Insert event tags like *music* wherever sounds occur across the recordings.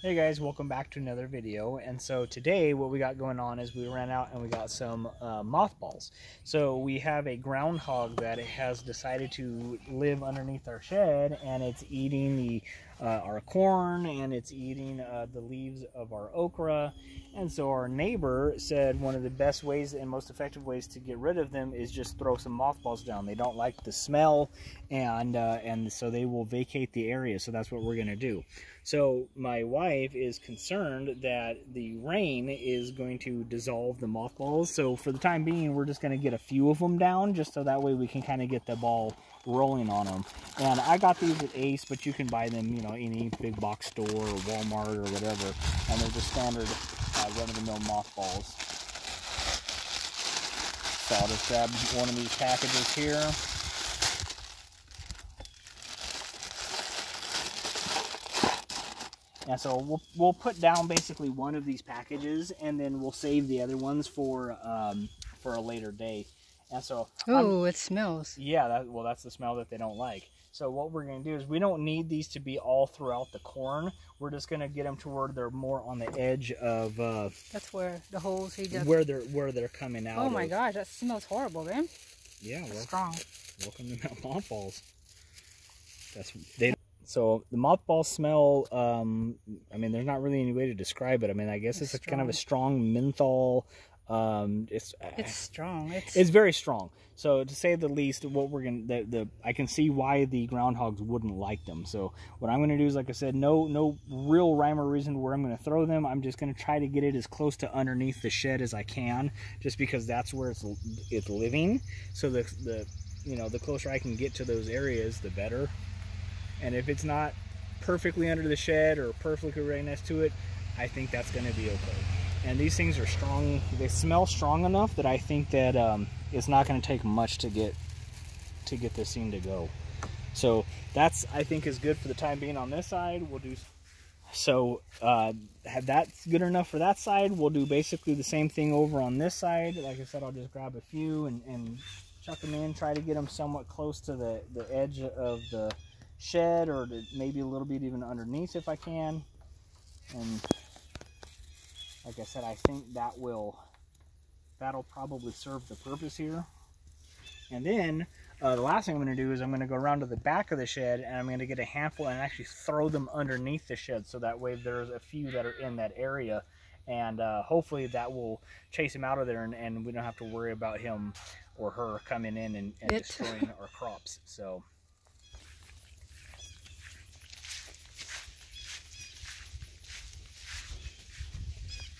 Hey guys, welcome back to another video. And so today what we got going on is we ran out and we got some uh, mothballs. So we have a groundhog that has decided to live underneath our shed and it's eating the our corn and it's eating uh, the leaves of our okra. And so our neighbor said one of the best ways and most effective ways to get rid of them is just throw some mothballs down. They don't like the smell and uh, and so they will vacate the area. So that's what we're gonna do. So my wife is concerned that the rain is going to dissolve the mothballs. So for the time being, we're just going to get a few of them down just so that way we can kind of get the ball rolling on them. And I got these at Ace, but you can buy them, you know, any big box store or Walmart or whatever. And they're just standard uh, run-of-the-mill mothballs. So I'll just grab one of these packages here. And so we'll, we'll put down basically one of these packages and then we'll save the other ones for um, for a later day. And so Oh, it smells. Yeah, that, well that's the smell that they don't like. So what we're going to do is we don't need these to be all throughout the corn. We're just going to get them to where they're more on the edge of uh, That's where the holes he does. where they're where they're coming out. Oh my of. gosh, that smells horrible, man. Yeah, well, Strong. welcome to Mount Mothballs. That's they. So the mothball smell. Um, I mean, there's not really any way to describe it. I mean, I guess it's, It's a kind of a strong menthol. Um, it's It's strong. It's, it's very strong. So to say the least, what we're gonna the, the I can see why the groundhogs wouldn't like them. So what I'm gonna do is, like I said, no no real rhyme or reason where I'm gonna throw them. I'm just gonna try to get it as close to underneath the shed as I can, just because that's where it's it's living. So the the you know the closer I can get to those areas, the better. And if it's not perfectly under the shed or perfectly right next to it, I think that's gonna be okay and these things are strong they smell strong enough that I think that um, it's not going to take much to get to get this scene to go. So that's I think is good for the time being on this side. We'll do so uh, that's good enough for that side. We'll do basically the same thing over on this side. Like I said I'll just grab a few and, and chuck them in try to get them somewhat close to the, the edge of the shed or maybe a little bit even underneath if I can. And like I said, I think that will, that'll probably serve the purpose here. And then uh, the last thing I'm going to do is I'm going to go around to the back of the shed and I'm going to get a handful and actually throw them underneath the shed so that way there's a few that are in that area and uh, hopefully that will chase him out of there and, and, we don't have to worry about him or her coming in and, and destroying our crops. So.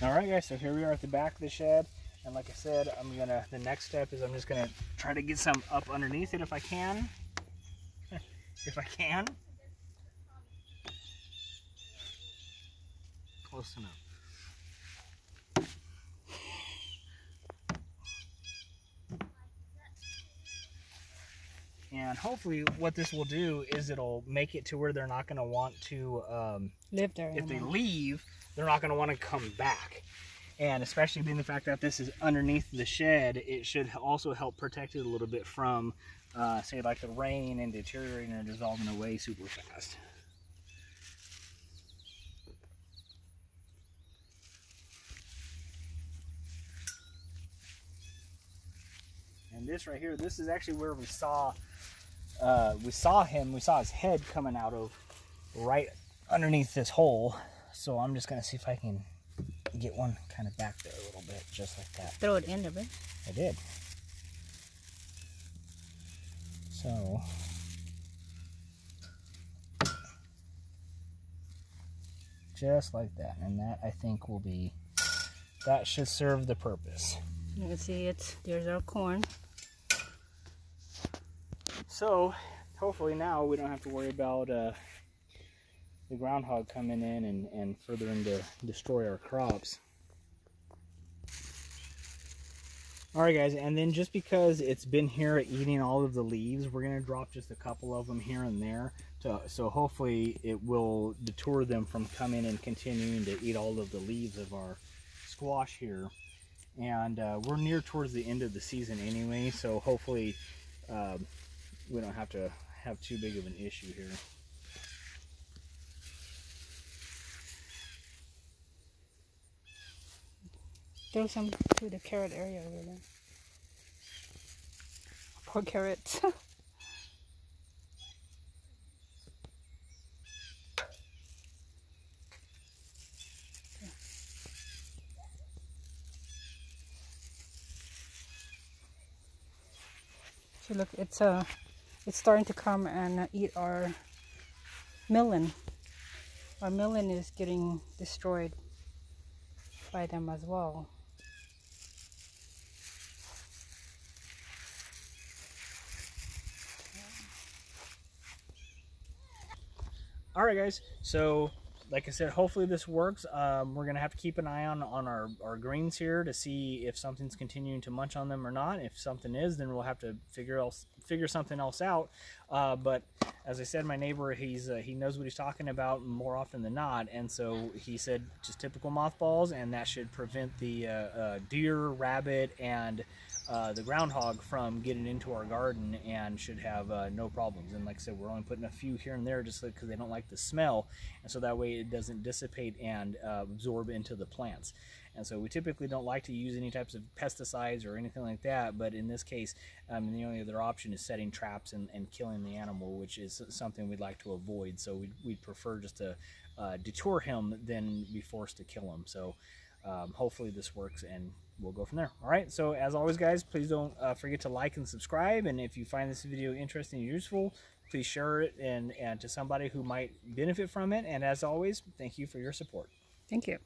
All right, guys, so here we are at the back of the shed. And like I said, I'm gonna, the next step is I'm just gonna try to get some up underneath it if I can. *laughs* if I can. Close enough. And hopefully what this will do is it'll make it to where they're not gonna want to, um, live there. if they leave, they're not going to want to come back. And especially being the fact that this is underneath the shed, it should also help protect it a little bit from, uh, say, like the rain and deteriorating or dissolving away super fast. And this right here, this is actually where we saw, uh, we saw him, we saw his head coming out of right underneath this hole. So I'm just gonna see if I can get one kind of back there a little bit, just like that. Throw it in there. I did. So. Just like that. And that I think will be, that should serve the purpose. You can see it's, there's our corn. So, hopefully now we don't have to worry about uh, the groundhog coming in and, and furthering to destroy our crops. Alright guys, and then just because it's been here eating all of the leaves, we're going to drop just a couple of them here and there. To, so hopefully it will deter them from coming and continuing to eat all of the leaves of our squash here. And uh, we're near towards the end of the season anyway, so hopefully um, we don't have to have too big of an issue here. Throw some to the carrot area over there. Poor carrots. *laughs* So look, it's uh, it's starting to come and uh, eat our melon. Our melon is getting destroyed by them as well. All right, guys. So, like I said, hopefully this works. Um, we're gonna have to keep an eye on on our our greens here to see if something's continuing to munch on them or not. If something is, then we'll have to figure else figure something else out. Uh, but as I said, my neighbor he's uh, he knows what he's talking about more often than not, and so he said just typical mothballs, and that should prevent the uh, uh deer, rabbit, and uh, the groundhog from getting into our garden and should have uh, no problems. And like I said, we're only putting a few here and there just because they don't like the smell, and so that way it doesn't dissipate and uh, absorb into the plants. And so we typically don't like to use any types of pesticides or anything like that, but in this case, um, the only other option is setting traps and, and, killing the animal, which is something we'd like to avoid. So we'd, we'd prefer just to uh, detour him than be forced to kill him. So um, hopefully this works and we'll go from there. All right. So as always, guys, please don't uh, forget to like and subscribe. And if you find this video interesting and useful, please share it and, and to somebody who might benefit from it. And as always, thank you for your support. Thank you.